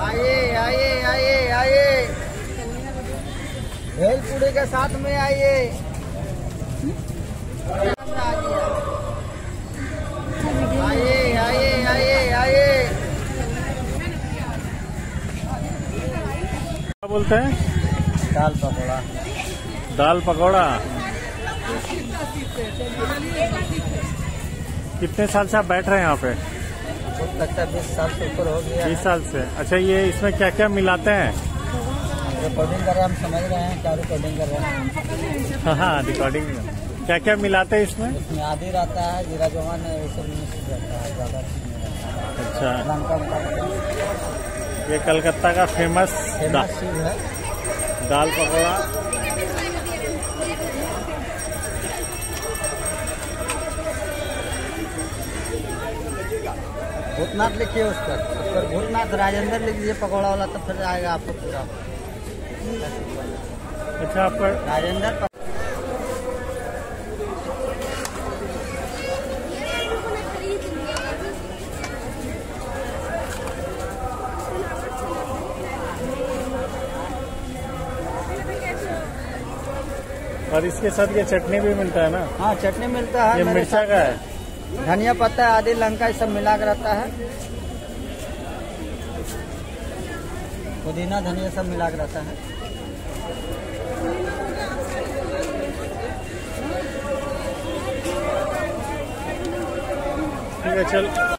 आइए आइए आइए आइए। भेलपुरी के साथ में आइए। आइए आइए आइए आइए। क्या बोलते हैं? दाल पकौड़ा। दाल पकौड़ा? कितने साल से आप बैठ रहे हैं यहाँ पे? लगता है बीस साल से ऊपर हो गया बीस साल से। अच्छा ये इसमें क्या क्या मिलाते हैं? रिकॉर्डिंग कर रहे हैं हम समझ रहे हैं क्या रिकॉर्डिंग कर रहे हैं। हाँ, हाँ रिकॉर्डिंग क्या क्या मिलाते हैं इसमें? इसमें आदि रहता है जीरा जवान है ये सब रहता है ज़्यादा अच्छा। ये कलकत्ता का फ़ेमस फ़ेमस दाल पकौड़ा। भूतनाथ लिखिए उस पर। उस पर भूतनाथ राजेंद्र लिख दीजिए पकौड़ा वाला तो फिर आएगा आपको पूरा। अच्छा आप राजेंद्र और इसके साथ ये चटनी भी मिलता है ना? हाँ चटनी मिलता है ये मिर्चा का है। धनिया पत्ता आदि लंका ये सब मिला के रहता है। पुदीना, धनिया सब मिला के रहता है। ठीक है, चल।